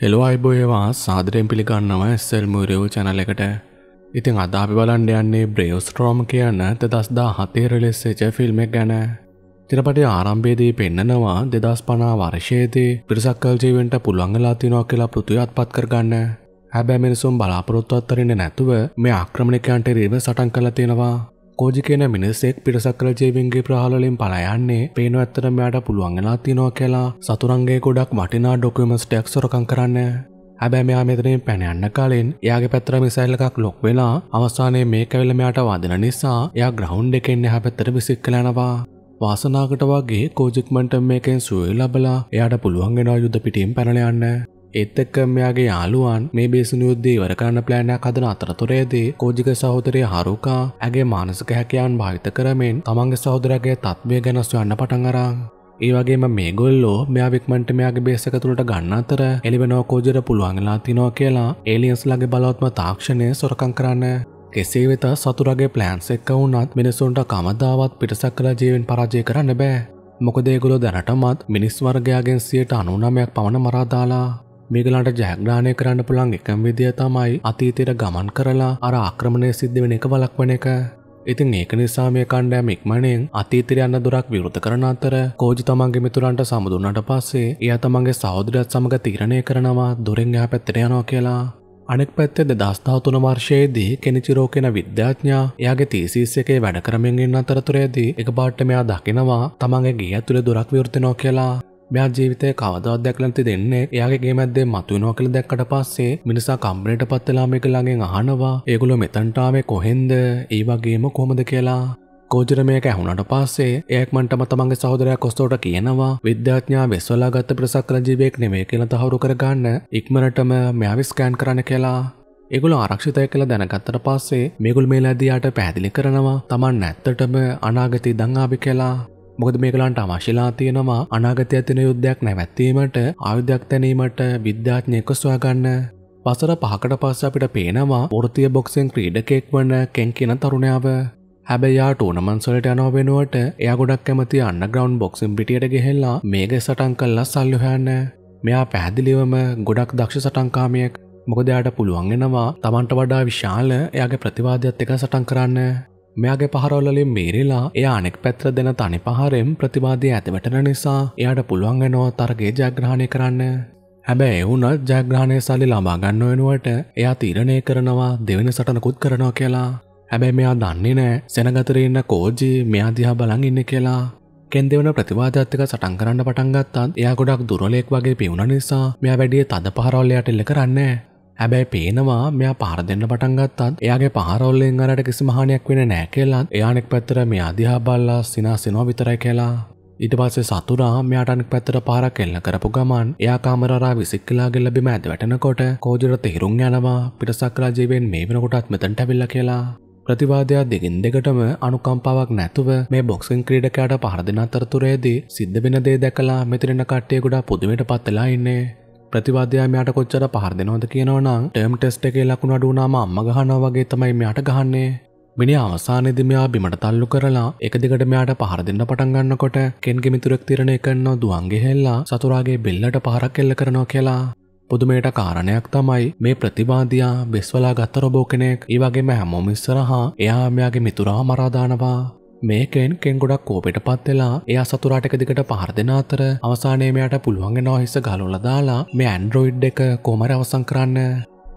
Hello අයිබෝයවා සාදරයෙන් පිළිගන්නව එස්සල් මුරයෝ චැනල එකට. ඉතින් අදාපි බලන්ඩ යන්නේ බ්‍රේවස්ට්‍රෝම් කියන්න දෙදස්දා හතේ රෙලෙස්සේච ෆිල්ම්ක් ගැන. තිරපට ආරම්භේදී පෙන්නනවා දෙදස් පනා වර්ෂයේදී පිරිසක්කල් ජීවෙන්ට පුළුවන්ගලා තිනෝ කියලා පෘතියත් පත් කරගන්න. හැබැ මිනිසුම් බලාපොරොත්තුවත්තරෙන නැතුව මේ ආක්‍රමණකයන්ට රීව සටන් කළ තියෙනවා. කෝජි කියන මිනිස්සෙක් පිටසක්කල ජීවින්ගේ ප්‍රහලලින් පලයන්නේ පේන ඇත්තට මෙයාට පුළුවන්ගෙලා තිනවා කියලා. සතුරන්ගේ ගොඩක් වටිනා ඩොකමස් ටෙක් සොරකං කරන්න. හැබැ මෙයා මෙතනින් පැන යන්න කලින් එයාගේ පැත්තර මිසයිල් එකක් ලොක් වෙලා අවසානයේ මේ කැවිල මෙයාට වදන නිසා එයා ග්‍රවුන්් එකෙන් එහ පැත්තර විසික් කලනවා වාසනාකට වගේ කෝජික්මන්ට මේකෙන් සුවය ලබලා එයාට පුළුවන්ගෙනවා යුද්ධ පිටිම් පැනලයන්න ඒත් එක්ක මෙයාගේ යාළුවන් මේ බේසුණු යුද්ධය ඉවර කරන්න ප්ලෑනයක් හදන අතරතුරේදී කෝජික සහෝදරය හරුකා ඇගේ මානසික හැකියාවන් භාවිත කරමින් තමන්ගේ සහෝදරගේ තත්ත්වය ගැන සොයන්න පටන් අරන්. ඒ වගේම මේ ගොල්ලෝ මෙයා වික්මන්ට මෙයාගේ බේසක තුළට ගන්න අතර එලිවෙනෝ කෝජර පුළුවන්ගලා තිනෝ කියලා ඒලියන්ස්ලගේ බලවත්ම තාක්ෂණය සොරකං කරන්න. කෙසේ වෙත සතුරගේ ප්ලෑන්ස් එක්ක වුනත් මිනිස්සුන්ට කමදාවත් පිටසක් කළ ජීවෙන් පරාජය කරන්න බෑ. මොකදේගොලො දැනටමත් මිනිස් වර්ගයාගෙන් සියට අනුනමයක් පවන මරාදාලා මේගලන්ට ජයග්‍රාණය කරන්න පුළන් එකම් විදිය තමයි අතීතයට ගමන් කරලා අර ආක්‍රමණය සිද්ධ වෙන එක බලක්වන එක. ඉතින් ඒක නිසා මේ කණ්ඩෑම ඉක්මණයෙන් අතීතර යන්න දුරක් විරුත කරන අතර කෝජි තමන්ගේ මිතුරන්ට සමුදුන්නට පස්සේ එය තමන්ගේ සෞදරත් සමඟ තීරණය කරනවා දුරෙන් යා පැත්තර යනවා කියලා. අනෙක් පැත්තෙද දස්ථාවතුන වර්ෂයේදී කෙනචිරෝ කෙන විද්‍යාඥා එයාගේ තීසිස් එකේ වැඩ කරමින්ගෙන් අතරතුරේදී එක පාට්ට මෙයා දකිනවා තමන්ගේ ගේ ඇතුළ දුරක් විවෘතනෝ කියලා. මෙයා ජීවිතය කවදවත් දැක්ලන්ති දෙන්නේ. එයාගේ මැද්දේ මතුවනෝ කළ දැක්කට පස්සේ මිනිසා කම්බරයට පත්තලා මේක ළඟෙන් අහනවා. ඒගොලො මෙතන්ටාවේ කොහෙන්ද? ඒ වගේම කොහොමද කියලා? කෝජර මේක ඇහුණට පස්සේ ඒක්මන්ටම තමන්ගේ සහෝදරයක් කොස්තෝට කියනවා විද්‍යාඥා වෙස්වලා ගත්ත ප්‍රසක් කළ ජීවයෙක් නෙමේ කියලා තහවුරු කරගන්න. ඉක්මනටම මෙයාවි ස්කෑන් කරන්න කියලා. ඒගොල ආරක්ෂිතය කළ දැනගත්තට පස්සේ මේගුල් මේ ලැදදියාට පැදිලි කරනවා තමන් නැත්තටම අනාගති දංආාවි කියලා. මොකද මේකලන්ට අවශ්‍යලා තියෙනවා අනාගතය ඇතින යුද්ධයක් නැවැත්වීමට ආයුධයක් තැනීමට විද්‍යාඥයක සොයාගන්න පසර පහකට පස්ස අපිට පේනවා ෘතිය බොක්සෙන් ක්‍රීඩකෙක් වන්න කෙන් කියන තරුණාව හැබැයා ටූනමන්සලට යනව වෙනුවට එය ගොඩක් කැමති අන්න ග්‍රවන්් බොක්සිම් පිටියට ගෙහෙල්ලා මේක සටන් කල්ලා සල්ලුහන්න මෙයා පැහැදිලිවම ගොඩක් දක්ෂ සටන්කාමයෙක්. මොකදයාට පුළුවන්ගෙනවා තමන්ට වඩා විශාල එයාගේ ප්‍රතිවාදයක් එක සටන් කරන්න. මෙයාගේ පහරවල්ලින් මේරිලා එයා අනෙක් පැත්‍ර දෙන තනි පහරෙන් ප්‍රතිවාදය ඇතිවටන නිසා එයාට පුළුවන්ගෙනවා තරගේ ජයග්‍රහණය කරන්න. හැබැ එවුනත් ජයග්‍රහණය සල්ලි ළබාගන්න වෙනුවට එයා තීරණය කරනවා දෙවෙන සටනකුත් කරනවා කියලා. හැබැයි මෙයා දන්නේ නෑ සෙනගතර ඉන්න කෝජී මෙයා දිහා බලන් ඉන්න කියලා. කෙන්දෙවන ප්‍රතිවාදත්ක සටන් කරන්න පටන්ගත්තත් එයා ගොඩක් දුරලෙක් වගේ පිවුණ නිසා මෙයා වැඩිය තද පහරවල්ලයට එල්ල කරන්නේ හැබැයි පේනවා මෙයා පාර දෙන්න පටන්ගත්තත් එයාගේ පහරොල්ලෙන් අරට කිසි මහනයක් වෙන නෑ කියලත් එයානෙක් පැත්තර මේ අධ්‍යා බල්ලා සිනා සිනවා විතරයි කියලා. ඊට පස්සේ සතුරා මෙයාටනෙක් පැත්තර පාර කෙල්ල කරපු ගමන් එයා කාමරා විසික්කලාගේ ලැබිම ඇද වැටෙනකොට කෝජර තෙහිරුම් යනවා. පිටසක්කලා ජීවෙන් මේ වෙනකොටත් මෙතැන්ට ඇවිල්ල කියලා. ප්‍රතිවාදයක් දෙගින් දෙකටම අනුකම්පාවක් නැතුව මේ බොක්සින් ක්‍රීඩකයාට පහරදින අතරතුරේදී සිද්ධ වෙන දේ දැකලා මෙතිරෙන කට්ටය ගොඩා පුදුමට පත්වෙලා ඉන්නේ. ප්‍රතිවාදයා මෙයාට කොච්චර පහර දෙනවද කියනවනම් ටර්ම් ටෙස්ට එකේ ලකුණ අඩුනාම අම්ම ගහනවා වගේ තමයි මෙයාට ගහන්නේ. මිනි අවසානයේදී මෙයා බිමට තල්ලු කරලා එක දිගට මෙයාට පහර දෙන්න පටන් ගන්නකොට කෙන්ගේ මිතුරෙක් තීරණය කරනවා දුවන්ගේ හෙල්ලා සතුරාගේ බෙල්ලට පහරක් එල්ල කරනවා කියලා. පුදුමයට කාරණයක් තමයි මේ ප්‍රතිවාදයා බෙස්වලා ගත්ත රොබෝ කෙනෙක්. ඒ වගේම හැමෝම ඉස්සරහා එයා මෙයාගේ මිතුරා මරාදානවා මේකෙන් කෙන් ගොඩක් කෝපෙට පත්වෙලා එයා සතුරාටක දිකට පහර දෙෙන අතර අවසානයමයට පුළුවන්ගෙන හිස්ස ගලොල දාලා මේ ඇන්ඩරෝයිඩ් එක කෝමර අවසං කරන්න.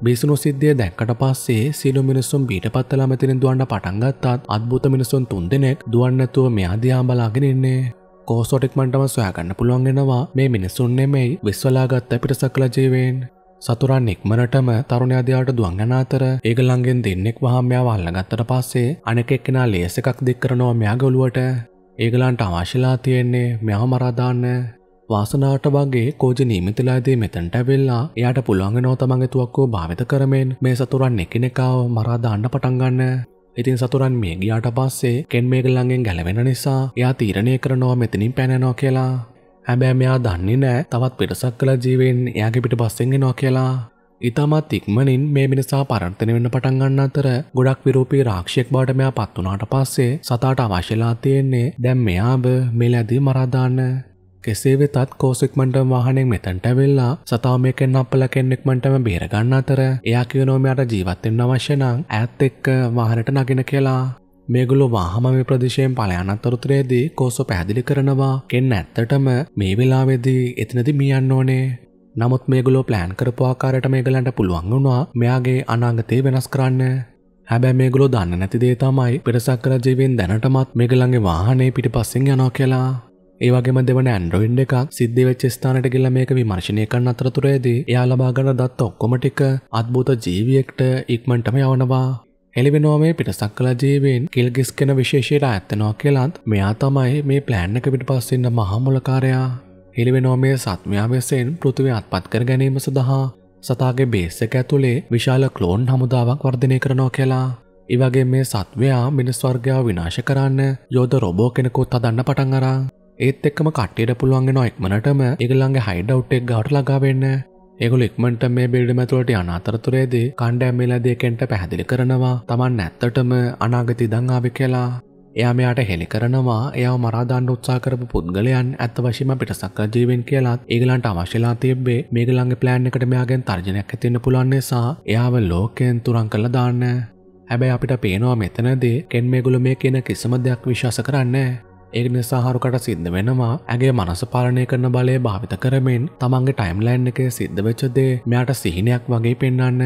බිසුණු සිද්ධිය දැක්කට පස්සේ සිලු මිනිස්සුම් බීට පත්තලා මෙතිරින් දුවන්න පටන්ගත්තත් අත්භූත මිනිසුන් තුන් දෙනෙක් දුවන්නතුව මෙයාදයා බලාගෙන ඉන්නේ. කෝසෝටික්මන්ටම සොයාගන්න පුළුවන්ගෙනවා මේ මිනිස්සුන් නෙමෙයි විශ්වලාගත්ත පිටසක්ල ජීවෙන් සතුරන් නික්මනටම තරුණයාදයාට දුවන්ගන අතර ඒගලන්ගෙන් දෙන්නෙක් වහමයා වල්ලගත්තට පස්සේ අනෙකෙක් කෙනා ලේස එකක් දෙක් කරනවා මෙයා ගොලුවට. ඒගලන්ට අවශ්‍යලා තියෙන්නේ මෙහ මරාදාන්න වාසනාට වගේ කෝජ නීමිතිලාදී මෙතැන්ට ඇවෙල්ලා එයාට පුළුවන් නෝතමගේ තුවක්කෝ භාවිත කරමෙන් මේ සතුරන් එකනෙකාව මරාදාන්න පටන්ගන්න ඉතින් සතුරන් මේ ගියාට පස්සේ කෙන් මේගල්ලන්ගෙන් ගැලවෙන නිසා එයා තීරණය කරනවා මෙතනින් පැනනෝ කියලා. හැබැ මෙයා දන්නේ නෑ තවත් පිටසක් කළ ජීවෙන් එයාගේ පිට පස්සෙන්ගෙනවා කියලා. ඉතාමත් ඉක්මනින් මේ මිනිසා පරර්තන වෙන්න පටන්ගන්න අතර ගොඩක් විරූපී රාක්ෂයෙක් බාට මෙයා පත්වනාට පස්සේ සතාට අවශ්‍යලා තියෙන්නේ දැම් මෙයාබ මෙලැදී මරාදාන්න කෙසේ වෙතත් කෝසික්මට වාහනෙන් මෙතැන්ට වෙල්ලා සතාව මේකෙන් අපල කෙන්නෙක්මටම බේරගන්න අතර එයා කියනෝමයට ජීවත්තෙන් අවශ්‍ය නං ඇත් එක්ක වාහනට නගෙන කියලා. මේගුලු වාහම මේ ප්‍රදේශයෙන් පලයන අතරතුරේදී කෝසෝ පැදිලි කරනවා කෙන්න ඇත්තටම මේ වෙලාවෙදී එතනති මියන්න ඕනේ. නමුත් මේගුලෝ ප්ලෑන් කරපු ආකාරයට මේගලන්ට පුළුවන් වුණා මෙයාගේ අනාගතේ වෙනස් කරන්න. හැබැ මේගුලෝ දන්න නැති දේ තමයි පිටසක් කර ජීවෙන් දැනටමත් මේගලන්ගේ වාහනේ පිටි පස්සෙන් යනවා කියලා. ඒවගේම දෙවන ඇන්ඩරෝයින්් එකක් සිද්ධ වෙච්ච ස්ථානට ගිල්ල මේක විමර්ශණය කරන්න අතරතුරේදී එයා ලබාගන්න දත්ත ඔක්කොමටික අත්භූත ජීවියෙක්ට ඉක්මටම යවනවා. එලිවෙනවා මේ පිටසක් කලා ජීවෙන් කිල්ගිස් කෙන විශේෂයට ඇත්තනවා කියලාත් මෙයා තමයි මේ ප්ලෑන්නක පිට පස්සන්න මහමුලකාරයා හෙළිවෙනවා මේ සත්මයා වෙසෙන් පෘතිවය අත්පත් කර ගැනීම සඳහා සතාගේ බේස්සක ඇතුළේ විශාල කලෝන් හමුදාවක් වර්ධනය කරනවා කියලා. ඉවගේ මේ සත්වයා මිනිස් වර්ගයාව විනාශ කරන්න යෝධ රොබෝ කෙනෙකුත් අදන්න පටන් අරා ඒත් එක්කම කට්ටියට පුළුවන්ගෙන ඉක්මනටම ඒගලන්ගේ හයිඩවට්ටෙක් ගවට ලගාවෙන්න ඒගොල ඉක්මට මේ බිල්ඩ මැතුලට යන අතරතුරේදී කණ්ඩෑම්මේලදයකෙන්ට පැහැදිලි කරනවා. තමන් නැත්තටම අනාගති දංආවි කියලා. එයා මෙයාට හෙළි කරනවා. එයාව මරාදාන්න උත්සා කරපු පුද්ගලයන් ඇත්ත වශීම පිටසක්ක ජීවෙන් කියලාත් ඒගලන්ට අවශ්‍යලා තිබ්බේ. මේගලන්ගේ ප්ලෑන් එකට මෙයාගෙන් තර්ජනයක් ඇතින්න පුළන් නිසා එයාව ලෝකයෙන් තුරන් කළ දාන්න. හැබැයි අපිට පේනවා මෙතනදී කෙන් මේගුල මේ කියන කිසිම දෙයක් විශ්වාස කරන්නේ ඒ නිසාහරුකට සිද්ධ වෙනවා. ඇගේ මනස පාලනය කරන බලය භාවිත කරමින් තමන්ගේ ටයිම්ලයින් එක සිද්ධ වෙච්චදේ මෙයාට සිහිනයක් වගේ පෙන්න්න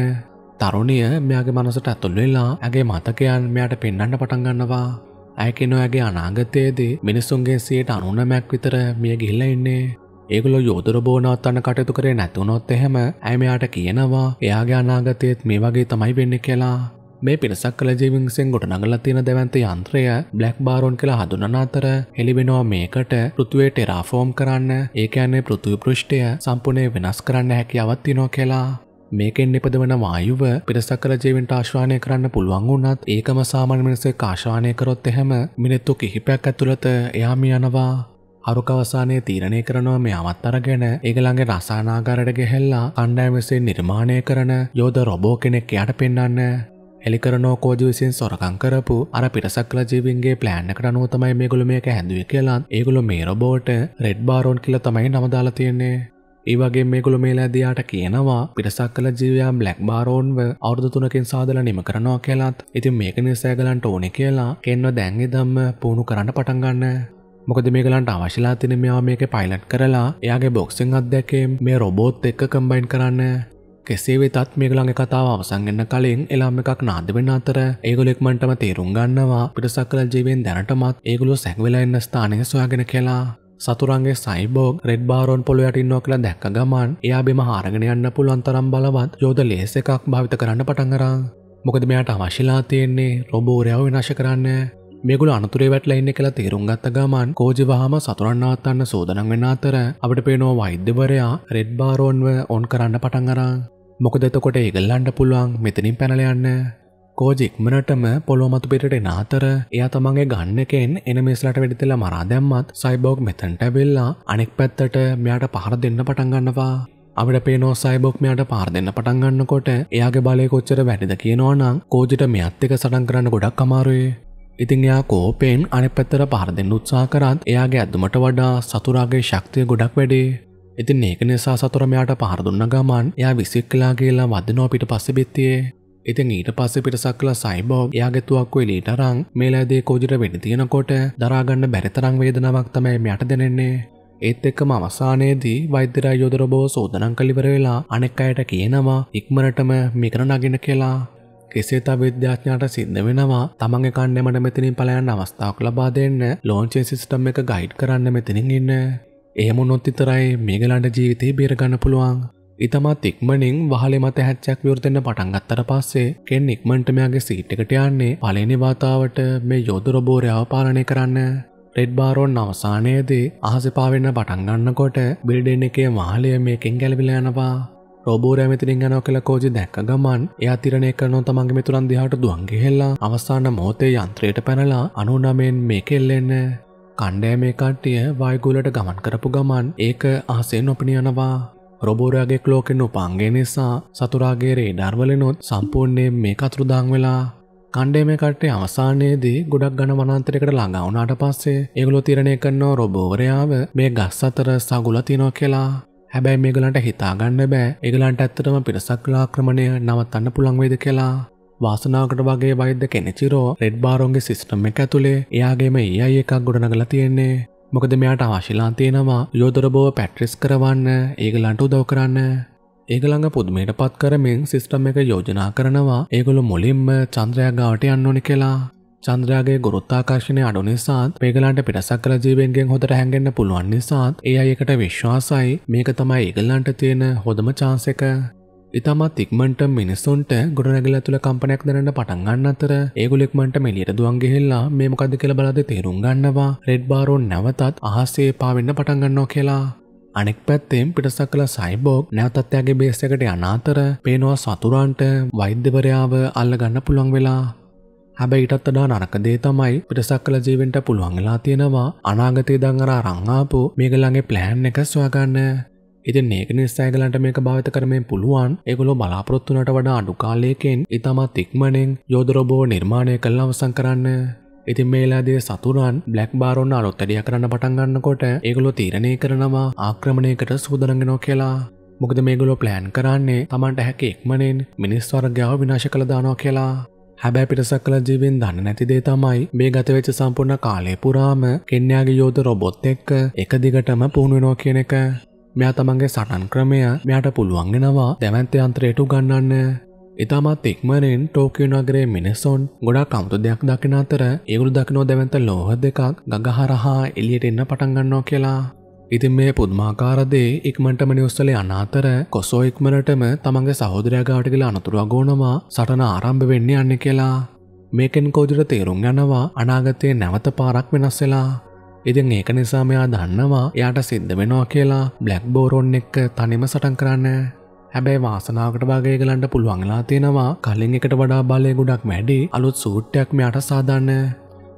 තරුණිය මෙයාගේ මනසට ඇතුල් වෙලා ඇගේ මතකයන් මෙයාට පෙන්න්න පටන්ගන්නවා ඇයකෙනො ඇගේ අනාගතයේදී මිනිස්සුන්ගේ සියට අනුනමැක් විතර මිය ගිල්ල ඉන්නේ. ඒගොලො යෝදර බෝනවත්තන්න කටයුතු කරේ නැතුනොත් එහෙම ඇමයාට කියනවා එයාගේ අනාගතයත් මේ වගේ තමයි වෙන්න කියලා. මේ පිරිසක් කළ ජීවිංසෙන් ගොට නගල තියෙන දැවන්ත යන්ත්‍රය බ්ලක් බාරෝන් කළ හඳුනන අතර හෙළිවෙනවා මේකට පෘතුවේ ටෙරාෆෝම් කරන්න. ඒකයන්නේ පෘතුව පෘෂ්ටය සම්පුනේ වෙනස් කරන්න හැකි අවත්තිනෝ කියලා. මේකෙන් නිපදවන වායුව පිරිසක් කළ ජීවින්ට ආශ්වානය කරන්න පුළුවන් වුන්නත් ඒකම සාමාන්‍ය මිනිසේ කාශවානය කරොත් එහෙම මිනිත්තු කිහිපයක් ඇතුළත එයාමි යනවා අරුකවසානය තීරණය කරනවා මේ අවත් අරගෙන ඒගළන්ගේ රසානාගරට ගෙහෙල්ලා අන්ඩෑමසේ නිර්මාණය කරන යෝධ රොබෝ කෙනෙක් යට පෙන්න්න එලිකරනෝ කෝජ විසින් සොරකං කරපු අර පිටසක්ල ජීවින්ගේ ප්ලෑන්්කට අනුව තමයි මේගොල මේක හැඳුව කියලාත් ඒගොල මේ රොබෝට රෙඩ් බාරෝන් කියල තමයි නමදාලා තියෙන්නේ. ඒවගේ මේගොල මේලා දයාට කියනවා පිටසක් කල ජීවයා බ්ලක් බාරෝන්ව අවුදු තුනකින් සාදල නිම කරනවා කියලාත්. ඉතින් මේක නිසෑගලන්ට ඕනෙ කියලා කෙන්ව දැන්ගේ දම්ම පුුණු කරන්න පටන්ගන්න මොකද මේගලන්ට අවශලා තින මෙයා මේක පයිලට් කරලා එයාගේ බොක්සිං අත්දැකේ මේ රොබෝත් එක්ක කම්බයින් කරන්න. කෙසේ වෙතත් මේගළඟ කතාව අවසංගන්න කලින් එලාම එකක් නාද වෙන්න අතර ඒගොලෙක්මටම තේරුම් ගන්නවා පිටසක් කල ජීවෙන් දැනටමත් ඒගුලු සැක්වෙලා එන්න ස්ථානය සොයාගෙන කියලා. සතුරන්ගේ සයිබෝග් රෙඩ් බාරෝන් පොළො යටින්නෝ කියලා දැක්ක ගමන් එයා බෙම හාරගෙන යන්න පුළුවන් තරම් බලවත් යෝධ ලේස එකක් භාවිත කරන්න පටන්ගරා මොකද මෙයාට අවශිලා තියෙන්නේ රොබෝරයාව විනාශ කරන්න. මේගුල අනතුරේ වැටල ඉන්න කියලා තේරුම් ගත්ත ගමන් කෝජවහම සතුරන්නාත්තන්න සෝදනන් වෙන අතර අපට පේනවා වෛද්‍යවරයා රෙඩ් බාරෝන්ව ඔන් කරන්න පටන්ගරා මොකද එතකොට ඒගල්ලන්ට පුළුවන් මෙතනින් පැනලයන්න කෝජික්මනටම පොළොමතු පිට නාතර එයා තමන්ගේ ගන්නකෙන් එන මෙස්ලට වැඩිතල මරා දැම්මත් සයිබෝග් මෙතැන්ට වෙල්ලා අනෙක් පැත්තට මෙයාට පහර දෙන්න පටන්ගන්නවා අපට පේනෝ සයිබොක් මෙයාට පාර දෙන්න පටන්ගන්නකොට එයාගේ බලය කොච්චර වැඩිද කියනවා නම් කෝජිට මෙයත් එක සටන් කරන්න ගොඩක් අමාරුවේ ඉතින් එයා කෝපෙන් අනෙ පැත්තර පාර දෙන්න උත්සා කරත් එයාගේ ඇදුමට වඩා සතුරාගේ ශක්තිය ගොඩක් වැඩේ. ඉතින් ඒක නිසා සතුරමයාට පහරදුන්න ගමන් එයා විසික් කලා කියලා වදනෝ පිට පස්සෙ බෙත්තියේ ඉතින් ඊට පස්සේ පිටසක් කලා සයිබෝග්. එයාගෙතුවක්ව එලීට රං මේලාදේ කෝජිට වෙඩි තියෙනකොට දරාගන්න බැරිතරං වේදනාවක් තමයි මෙයට දෙනෙන්නේ. ඒත් එක්කම අවසානයේදී වෛද්‍යරා යොදරබෝ සෝදනං කලිවර වෙලා අනෙක් අයට කියනවා ඉක්මනටම මිකර නගෙන කියලා. කෙසේත විද්‍යාඥාට සිද්ධ වෙනවා තමන්ගේ කණ්ඩමට මෙතිනින් පලයන්න අවස්ථාවක් ලබා දෙන්න ලෝංචේ සිස්ටම් එක ගයිඩ් කරන්න මෙතිනින් ඉන්න. එහෙමුණොත් විතරයි මේගලන්ට ජීවිතේ බේරගන්න පුළුවන්. ඉතමත් ඉක්මනින් වහලෙ මත හැච්චක් විවෘතෙන්න්න පටන්ගත්තර පස්සේ කෙන් ඉක්මන්ට මෙයාගේ සීට්කට යන්නේ පලනි වාතාවට මේ යොදුරබෝරයාව පාලනය කරන්න. රෙඩ් බාරෝන් අවසානයේදී අහස පාවෙන්න පටන්ගන්නකොට බිල්ඩෙන් එකේ මහලය මේකෙන් ගැලවිල යනවා. රෝබෝර ඇමතිරින් යනෝ කළ කෝජි දැක්ක ගමන් එයා තිරණය කරනො තමන්ගේ මිතුරන් දිහාට දුවන්ගෙහෙල්ලා අවසාන මෝතේ යන්ත්‍රයට පැනලා අනුනමෙන් මේ කෙල්ලෙන්න කණ්ඩෑ මේ කට්ටිය වයිගුලට ගමන් කරපු ගමන් ඒක ආසේ නොපිනියනවා රොබෝරයාගේ ලෝකෙන් උපන්ගේ නිසා සතුරාගේ රේඩර්වලනොත් සම්පූර්ණය මේ කතුරුදාං වෙලා කණ්ඩේම කට්ටේ අවසානයේදී ගොඩක් ගණ වනාන්තරයකට ළඟා වුණාට පස්සේ ඒගොල්ලෝ තීරණය කරනවා රොබෝවරයාව මේ ගස් අතර සගුල තියනවා කියලා. හැබැයි මේගලන්ට හිතාගන්න බෑ ඒගලන්ට ඇත්තටම පිරසක්ලාක්‍රමණය නවත්තන්න පුළන් වේද කියලා. වාසනාවකට වගේ වෛද්‍ය කෙනෙචිරෝ රෙඩ් බාරෝන්ගේ සිස්ටම් එක ඇතුළේ එයාගේම ඒ අයි එකක් ගොඩනගලා තියෙන්නේ. මොකද මෙයාට අවශිලා තියෙනවා යෝදරබෝව පැට්‍රිස් කරවන්න ඒගලන්ට උදව් කරන්න. ඒගළඟ පුදුමයට පත් කරමින් සිස්ටම් එක යෝජනා කරනවා. ඒගොලු මුලින්ම චන්ද්‍රයා ගාවට යන්න ඕනි කියලා. චන්ද්‍රයාගේ ගුරුත්තාකර්ශණය අඩු නිසාත් මේගලන්ට පිටසක් කළ ජීවෙන්ගෙන් හොඳට හැඟෙන්න්න පුළුවන් නිසාත් ඒ අයකට විශ්වාසයි. මේක තමයි ඒගල්ලන්ට තියෙන හොඳම චාන්සක ඉතාමත් ඉක්මට මිනිස්සුන්ට ගොඩනැගල තුළ කම්පනයක් දරන්න පටන්ගන්න අතර ඒගුලෙක්මට මෙලියට දුවන්ගෙහිල්ලා මේ මොකද කියල බලද තේරුම් ගන්නවා. රෙඩ් බාරෝන් නැවතත් අහසේ පාවෙන්න පටන්ගන්නවා කියලා. අනෙක් පැත්තෙන් පිටසක් කළ සයිබෝග් නැවතත්යාගේ බේසකට අනාතර පේනවා සතුරන්ට වෛද්‍යවරයාව අල්ලගන්න පුළුවන් වෙලා. හැබැයිටත් වඩා නරකදේ තමයි පිටසක් කළ ජීවෙන්ට පුළුවන්ගලා තියෙනවා. අනාගතය දංගර රංආපු මේගලගේ ප්ලෑන් එක ස්වාගන්න ඉතින් ඒක නිස්සායගලන්ට මේක භාවිත කරමෙන් පුළුවන්. ඒගොලො බලාපොරොත්තුනට වඩා අඩු කාලයකෙන් ඉතාමත් ඉක්මනෙන් යෝදරොබෝ නිර්මාණය කල් අවසං කරන්න. ඉතින් මේලාදේ සතුරන් බ්ලක් බාරොන්න අලොත්තඩිය කරන්න පටන්ගන්නකොට ඒගොලො තීරණය කරනවා ආක්‍රමණයකට සූදරගෙනෝ කියලා. මොකද මේගොලො ප්ලෑන් කරන්නේ තමන්ට හැක ඉක්මනෙන් මිනිස් වර්ගාව විනාශ කළ දානවා කියලා. හැබැ පිටසක් කළ ජීවෙන් දන්න නැතිදේ තමයි මේ ගතවෙච්ච සම්පූර්ණ කාලය පුරාම කෙන්යාගේ යෝධ රොබොත් එක්ක එක දිගටම පුහුණුවෙනවා කියන එක. මෙයා තමන්ගේ සටන් ක්‍රමය මෙයාට පුළුවන්ගෙනවා දැවන්ත යන්ත්‍රයට ගන්නන්න ඉතාමත් ඉක්මරෙන් ටෝකිය නගරේ මිනිසොන් ගොඩා කමුතු දෙයක් දකින අතර ඒගුළු දකිනෝ දැවන්ත ලෝහ දෙකක් ගගහරහා එලියට එන්න පටන්ගන්නවා කියලා. ඉතින් මේ පුද්මාකාරදේ ඉක්මටම නිවස්සලේ අනාතර කොසෝ ඉක්මනටම තමන්ගේ සහෝදරයාගාට කියලා අනතුරවා ගෝනවා සටන ආරම්භ වෙන්නේ අන්න කියලා. මේකෙන් කෝජුට තේරුම් යනවා අනාගතයේ නැවත පාරක් වෙනස් වෙලා. ඉතින් ඒක නිසා මෙයා දන්නවා යාට සිද්ධ වෙනවා කියලා බ්ලක් බෝරොන් එක්ක තනිම සටන් කරන්න. හැබැයි වාසනාවකට වගේ ගලන්ට පුළුවන්ලා තියෙනවා කලින් එකට වඩා බලය ගොඩක් මැඩි අලුත් සූට්ටයක් මෙයාට සාධන්න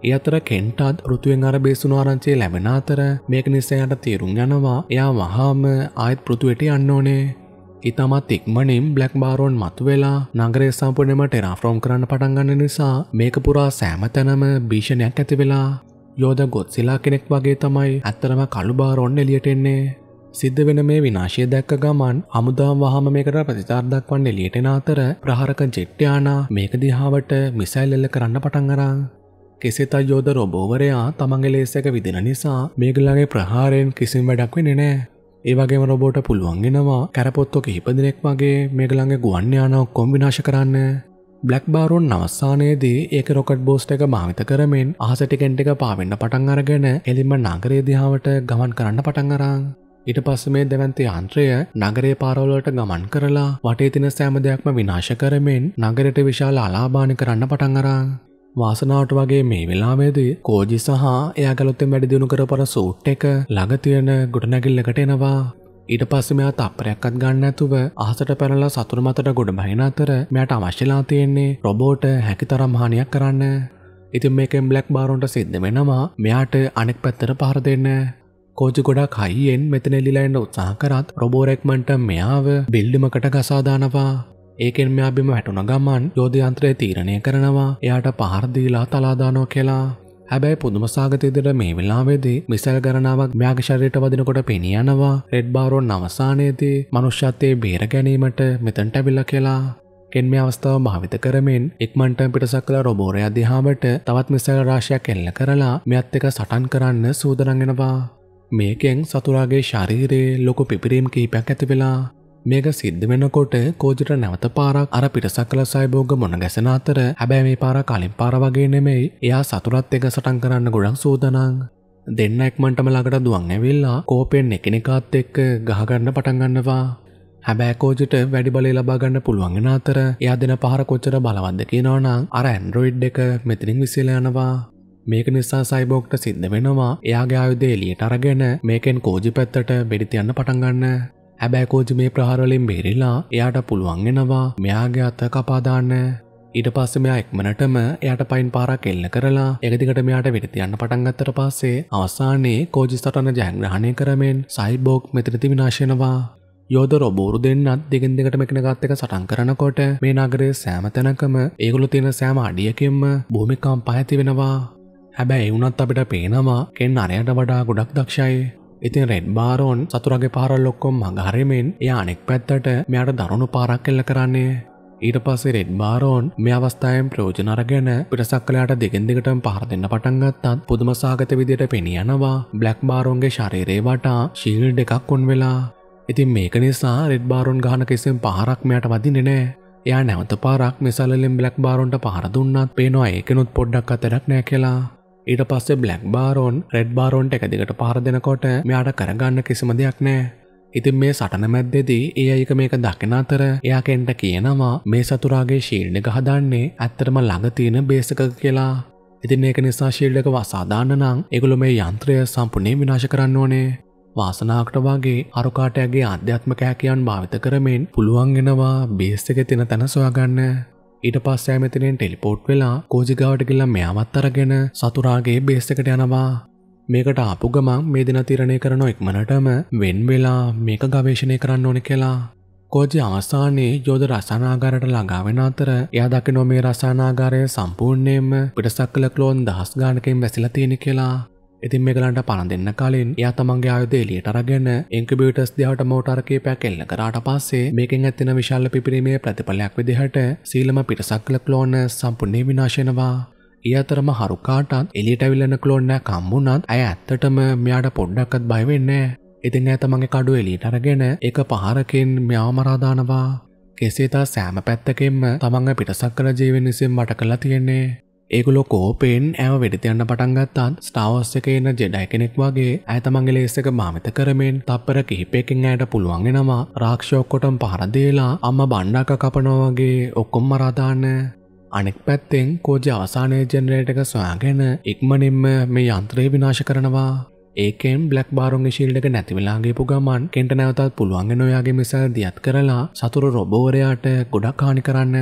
ඒ අතර කෙන්ටත් ෘතුවෙන් අර බේසුණු ආරංචිය ලැබෙන අතර මේක නිසායට තේරුම් යනවා එයා වහාම ආයත් පෘතුවට යන්න ඕනේ. ඉතාමත් ඉක්මනින් බ්ලක් බාරෝන් මතු වෙලා නගරේ සම්පූර්ණයම ටෙරාෆ්‍රෝම් කරන්න පටන්ගන්න නිසා මේක පුරා සෑම තැනම භීෂණයක් ඇති වෙලා යෝධ ගොත්සිලා කෙනෙක් වගේ තමයි ඇත්තරම කළුබාර ඔන්න එලියට එන්නේ. සිද්ධ වෙන මේ විනාශය දැක්ක ගමන් හමුදාම් වහම මේකට ප්‍රතිචාර්දක් වන්න එලියටෙන අතර ප්‍රහරක ජෙට්්‍යානා මේක දිහාවට මිසයිල් එල්ල කරන්න පටන්ගරා කෙසෙත යෝධ රොබෝවරයා තමන්ගේ ලේසක විදින නිසා මේගලගේ ප්‍රහාරයෙන් කිසිම් වැඩක් වෙන නෑ ඒවගේම රොබෝට පුළුවන්ගෙනවා කැරපොත්තො කිහිප දෙනෙක් වගේ මේගලගේ ගුවන්්‍යාන ඔක්කොම් විනාශ කරන්න. බ්ලක් බාරුන් අවස්සානයේදී ඒක රොකට් බෝස්ට එක භාවිත කරමින් අහසටිකෙන්ට එක පාවෙන්න පටන් අරගෙන එලින්ම නගරේ දිහාවට ගමන් කරන්න පටන්ගරං. ඉට පස්ස මේ දෙවන්ති යන්ත්‍රය නගරේ පාරවලට ගමන් කරලා වටේ තින සෑම දෙයක්ම විනාශ කරමින් නගරට විශාල අලාබානි කරන්න පටන්ගරං. වාසනාවට වගේ මේ වෙලාවේදී කෝජි සහ එයාගලොත්තෙන් වැඩි දියුණු කර පර සූට් එක ළඟ තියෙන ගොඩනැගිල්ලකට එනවා ඊට පස්ස මෙයා තප්පරයක්කත් ගන්න ඇතුව අහසට පැනලා සතුර මතට ගොඩ බහින අතර මෙයට අවශ්‍යලා තියෙන්නේ රොබෝට හැකි තරම් හානියක් කරන්න. ඉතින් මේකෙන් බ්ලක් බාරොන්ට සිද්ධ වෙනවා මෙයාට අනෙක් පැත්තට පහර දෙන්න. කෝජි ගොඩක් හයියෙන් මෙතන එලිලයින්න උත්සාහ කරත් රොබෝරෙක්මන්ට මෙයාව බිල්ඩිමකට ගසාදානවා ඒකෙන් මෙයා බිම වැටුන ගමන් යෝධයන්ත්‍රය තීරණය කරනවා. එයාට පහරදීලා තලාදානෝ කියලා. හැබැයි පුදුමසාගතයදට මේ වෙලාවෙදී මිසල් ගරනාවක් ම්‍යාගශරයට වදිනකොට පෙනියනවා රෙඩ් බාරෝන් අවසානයේදී මනුෂ්‍යත්තේ බේර ගැනීමට මෙතන්ට ඇවිල්ල කියලා. කෙන් මේ අවස්ථාව භාවිත කරමින් ඉක්මන්ට පිටසක්කල රොබෝරය අධ්‍යාවට තවත් මිසල් රාශයක් එල්ල කරලා මෙත් එක සටන් කරන්න සූදරංගෙනවා මේකෙන් සතුරාගේ ශරීරයේ ලොකු පිපිරීම් කීපයක් ඇති වෙලා මේක සිද්ධ වෙනකොට කෝජට නැවත පාරක් අර පිටසක් කල සයිබෝග මොන ගැසෙන අතර හැබැ මේ පාර කලින් පාර වගේ නෙමෙයි. එයා සතුරත් එක සටන් කරන්න ගොඩක් සූදනං දෙන්න එක්මටම ළඟට දුවන් ඇවිල්ලා කෝපෙන් එකනෙකාත් එක්ක ගහගන්න පටන්ගන්නවා හැබෑකෝජට වැඩි බලය ලබාගන්න පුළුවන්ගෙන අතර එයා දෙන පහර කොච්චර බලවන්ද කියනවනම් අර ඇන්ඩරෝයිඩ් එක මෙතිනින් විසිල යනවා. මේක නිසා සයිබෝක්ට සිද්ධ වෙනවා එයාගේ ආයුදේ එලියට අරගෙන මේකෙන් කෝජි පැත්තට බෙඩිතියන්න පටන්ගන්න හැබැකෝජ මේ ප්‍රහාරලින් බේරිලා එයාට පුළුවන්ගෙනවා මෙයාගේ අත්ත කපාදාන්න ඊට පස්ස මෙයා එක්මනටම එයට පයින් පාරක් එල්ල කරලා එකදිකට මෙයාට විරිතියන්න පටන්ගත්තර පස්සේ අවසානයේ කෝජි සටන ජයග්‍රහණය කරමෙන් සයිබෝග් මෙතනති විනාශයනවා යෝධ රොබෝරු දෙන්නත් දෙගෙන් දෙකට මෙකන ගත්තක සටන් කරනකොට මේ නගරේ සෑම තැනකම ඒගොලු තියෙන සෑම අඩියකින්ම භූමිකම් පහඇති වෙනවා. හැබැයි එවුනත් අපිට පේනවා කෙන් අරයට වඩා ගොඩක් දක්ෂයි. ඉතින් රෙඩ් බාරෝන් සතුරගේ පාරල් ලොක්කොම් මගහරමෙන් එය අනෙක් පැත්තට මෙයාට දරුණු පාරක් කෙල්ල කරන්නේ. ඊට පස්සේ රෙඩ් බාරෝන් මේ අවස්ථාවෙන් ප්‍රයෝජන අරගෙන පිටසක් කළයාට දෙකෙන් දෙකටම පහර දෙන්න පටන් ගත්තත් පුදුම සාගත විදියට පෙනී යනවා. බ්ලැක් බාරෝන්ගේ ශරීරේ වටා ශීල්ඩ් එකක් කොන් වෙලා. ඉතින් මේක නිසා රෙඩ් බාරෝන් ගහන කිසිම පහරක් මෙයාට වදින්නේ නෑ. එයා නැවත පාරක් මෙසල්ලෙන් බ්ලක් බාරොන්ට පහර දුන්නත් පේනවා ඒකනුත් පොඩ්ඩක් අතරක් නෑ කියලා. ඊට පස්සේ බ්ලක් බාරෝන් රෙඩ් බාරෝන්ට එක දිගට පහර දෙනකොට මෙයාට කරගන්න කිසිම දෙයක් නෑ ඉතින් මේ සටන මැද්දෙදී ඒ අයික මේක දකින අතර එයාකෙන්ට කියනවා මේ සතුරාගේ ශීල්ඩ එක හදන්නේ ඇත්තරම ළඟ තියෙන බේසක කියලා. ඉතින් ඒක නිසා ශීල්ඩක වසාදාන්න නම් එගුළු මේ යන්ත්‍රය සම්පුනේ විනාශ කරන්න ඕනේ. වාසනාකට වගේ අරුකාටයගේ අධ්‍යාත්මක හැකියන් භාවිත කරමින් පුළුවන් එෙනවා බේස් එක තින තැන සොයාගන්න. ඊට පස්සේ මෙතනෙන් ටෙලිපෝට් වෙලා කෝජිගාවට ගිල්ලා මෙයාවත් අරගෙන සතුරාගේ බේස් එකට යනවා. මේකට ආපු ගමන් මේ දින තීරණය කරන ඉක්මනටම වෙන් වෙලා මේක ගවේෂණය කරන්න ඕන කියලා. කෝජි අවසානයේ යෝධ රසානාගාරයට ළඟා වෙන අතර එයා දකිනෝ මේ රසානාගාරය සම්පූර්ණයෙන්ම පිටසක් කළ ක්ලෝන් දහස් ගානකින් වැසිලා තියෙන කියලා. ඉතින් මේගලන්ට පණ දෙන්න කලින් එයා තමන්ගේ ආයුධ එළියට අරගෙන ඉන්කියුබේටර්ස් දිහාට මෝටාර කීපයක් එල්ල කරාට පස්සේ මේකෙන් ඇත්තෙන විශාල පිපිරීමේ ප්‍රතිඵලයක් විදිහට සීලම පිටසක්ල ක්ලෝන සම්පූර්ණයෙන් විනාශ වෙනවා. ඒ අතරම හරුකාටත් එළියට ඇවිල්ලන ක්ලෝන් නෑ කම්බුණත් ඇය ඇත්තටම මෙයාට පොඩ්ඩක්වත් බය වෙන්නේ නෑ. ඉතින් ඇය තමන්ගේ කඩුව එළියට අරගෙන ඒක පහරකින් මෙයාව මරා දානවා. කෙසේ තා සෑම පැත්තකින්ම තමන්ගේ පිටසක්කල ජීවෙන් විසින් මට කළා තියෙන්නේ. ඒගොලො කෝපෙන් ඇව වෙඩිතියන්න පටන්ගත්තත් ස්ටාවස් එක එන්න ජෙඩයි කෙනෙක් වගේ ඇතමංගේ ලේස්සක භාමිත කරමින් තප්පර කිහිපයකින් ඇයට පුළුවන්ගෙනවා රාක්ෂෝක්කොටම් පහරදේලා අම්ම බණ්ඩාක කපනවගේ ඔක්කොම් මරාදාන්න අනෙක් පැත්තෙන් කෝජ අවසානය ජෙනරේට එක සොයාගෙන ඉක්මනින්ම මේ යන්ත්‍රය විනාශ කරනවා. ඒකෙන් බ්ලක් බාරුන්ගේ ශිල්ඩක නැතිවෙලාගේපු ගමන් කෙන්ට නැවතත් පුළුවන්ගෙන ඔයාගේ මිසල් දියත් කරලා සතුරු රොබෝවරයාට ගොඩක් කානි කරන්න.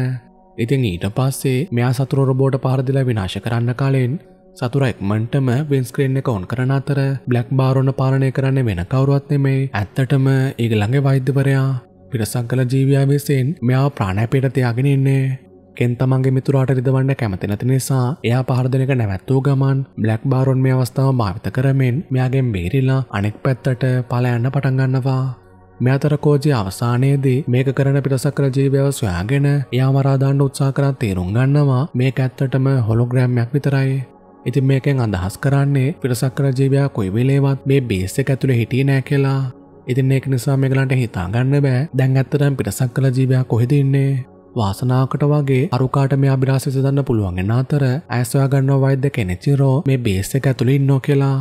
ඉතින් ඊට පස්සේ මෙයා සතුර රොබෝට පාරදිලා විනාශ කරන්න කාලෙන් සතුර එක්මන්ටම වින්ස්ක්‍රීන් එක ඔන් කරන අතර බ්ලක් බාරෝන පාලනය කරන්න වෙන කවරුවත් නෙමේ ඇත්තටම ඒගළඟේ වෛද්‍යවරයා පිරසක් කල ජීවයා විසින් මෙයා ප්‍රාණැපයට තියාගෙන ඉන්නේ. කෙන් තමන්ගේ මිතුරාට රිදවන්න කැමති නැති නිසා එයා පහරදනක නැවැත්වූ ගමන් බ්ලක් බාරොන් මේ අවස්ථාව භාවිත කරමින් මෙයාගෙන් බේරිලා අනෙක් පැත්තට පලයන්න පටන්ගන්නවා මෙතර කෝජි අවසානයේදී මේක කරන පිටසක්කර ජීවයව සොයාගෙන යාමරාදාන්න උත්සා කරත් තේරුම් ගන්නවා මේක ඇත්තටම හොලොග්‍රෑම්යක් විතරයි. ඉතින් මේකෙන් අදහස් කරන්නේ පිටසක්කර ජීවයා කොයි වෙලේවත් මේ බේස් එක ඇතුළේ හිටියේ නෑ කියලා. ඉතින් ඒක නිසා මේගලන්ට හිතා ගන්න බෑ දැන් ඇත්තටම පිටසක්කල ජීවයා කොහෙද ඉන්නේ? වාසනාවකට වගේ අරුකාට මේ අභිරාසය සදන්න පුළුවන් අතර ඇස්වා ගන්න වෛද්‍ය කෙනෙචිරෝ මේ බේස් එක ඇතුළේ ඉන්නෝ කියලා.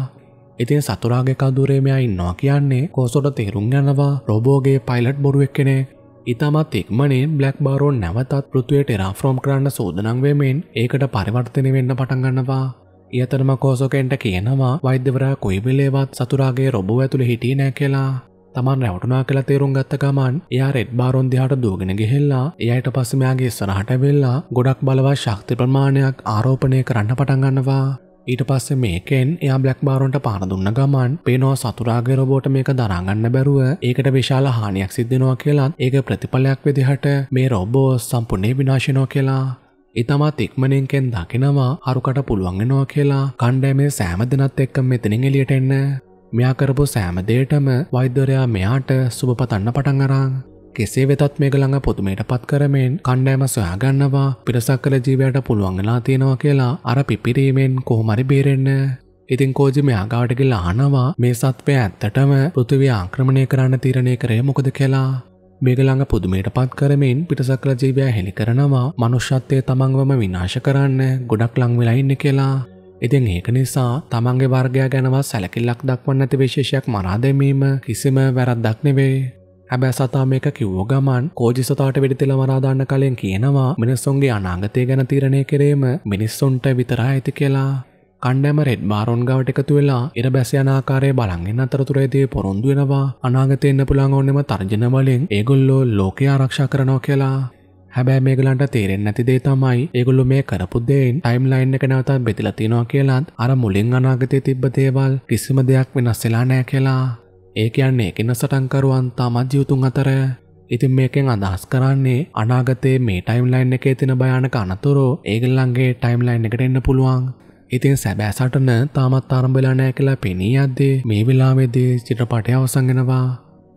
ඉතින් සතුරාගේ කදුරේ මෙයා ඉන්නවා කියන්නේ කෝසොට තේරුම් යනවා රොබෝගේ පයිලට් බොරුවක් කෙනෙක් ඉතාමත් ඉක්මනින් බ්ලක් බාරෝන් නැවතත් පෘතුවයට එරාෆ්‍රෝම් කරන්න සෝදනං වෙමෙන් ඒකට පරිවර්තනය වෙන්න පටන්ගන්නවා ඉයතරම කෝසෝකෙන්ට කියනවා වෛද්‍යවරා කොයිබෙලේවත් සතුරාගේ රොබෝ ඇතුළ හිටිය නෑ කියලා. තමන් රැවටනා කළ තේරුම් ගත්ත ගමන් එයා රෙඩ් බාරොන් දිහාට දූගෙන ගෙහෙල්ලා එයට පස්සමයාගේ සරහට වෙල්ලා ගොඩක් බලවා ශක්ති ප්‍රමාණයක් ආරෝපණය කරන්න පටන්ගන්නවා ඊට පස්සේ මේකෙන් එයා බ්ලක් බාරොන්ට පාන දුන්න ගමන් පේනවා සතුරාගේ රොබෝට මේක දරාගන්න බැරුව ඒකට විශාල හානියක් සිද්ධෙනවා කියලාත් ඒක ප්‍රතිඵලයක් විදිහට මේ රොබෝ සම්පුනේ විනාශනෝ කියලා. ඉතමත් ඉක්මනින්කෙන් දකිනවා හරුකට පුළුවන්ගෙනවා කියලා. කණ්ඩෑමේ සෑම දෙනත් එක්ක මෙතනින් එලියට එන්න. මෙයා කරපු සෑම දේටම වෛද්‍යරයා මෙයාට සුභ පතන්න පටන් අරං කෙසේ වෙතත් මේක ළඟ පුදුමයට පත් කරමින් කණ්ඩෑම සොයාගන්නවා පිරසක් කළ ජීවයට පුළුවන්ගලා තියෙනවා කියලා අර පිපිරීමෙන් කොහොමරි බේරෙන්න. ඉතින් කෝජි මෙයාගාවට කියලා අහනවා මේ සත්වය ඇත්තටම පෘථිවිය ආක්‍රමණය කරන්න තීරණය කරේ මොකද කියලා? මේක ළඟ පුදුමයට පත් කරමින් පිටසක්ල ජීවය හෙළි කරනවා මනුෂ්‍යත්වය තමන්වම විනාශ කරන්න ගොඩක් ලං වෙලා ඉන්න කියලා. ඉතින් ඒක නිසා තමන්ගේ වර්ගයා ගැනවත් සැලකිල්ලක් දක්වන්න ඇති විශේෂයක් මරා දැමීම කිසිම වැරද්දක් නෙවේ හැබැ සතා මේක කිව්වෝ ගමන් කෝජි සතාට වෙඩිතෙල මරාදාන්න කලින් කියනවා මිනිස්සුන්ගේ අනාගතය ගැන තීරණය කිරීම මිනිස්සුන්ට විතරා ඇති කියලා. කණ්ඩෑම රෙඩ් බාරොන් ගවට එකතු වෙලා ඉර බැස යනාකාරය බලන්ගෙන් අතරතුරේදී පොරොන්දු වෙනවා. අනාගතයන්න පුළන් ඕන්නෙම තර්ජන වලින් ඒගොල්ලෝ ලෝකය ආරක්ෂා කරනෝ කියලා. හැබැ මේගලන්ට තේරෙන් නැති දේ තමයි ඒගොල්ලු මේ කරපුදේෙන් ටයිම් ලයින් එක නැවතත් බෙතිල තිනවා කියලාත් අර මුලින් අනාගතය තිබ්බ දේවල් කිසිම දෙයක් වෙනස්සෙලා නෑ කියලා. ඒ කියන්නේ එකන්න සටන්කරුවන් තමත් ජියවතුන් අතර. ඉතින් මේකෙන් අදහස් කරන්නේ අනාගතයේ මේ ටයිම් ලයින් එකේ තින භයානක අනතුරෝ ඒගල්ලන්ගේ ටයිම් ලයින් එකට එන්න පුළුවන්. ඉතින් සැබෑ සටන තාමත් ආරම්භලා නෑ කියලා පෙනී අද්දේ මේ වෙලාවේදී චිත්‍රපටය අවසන්ගෙනවා